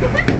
Thank you.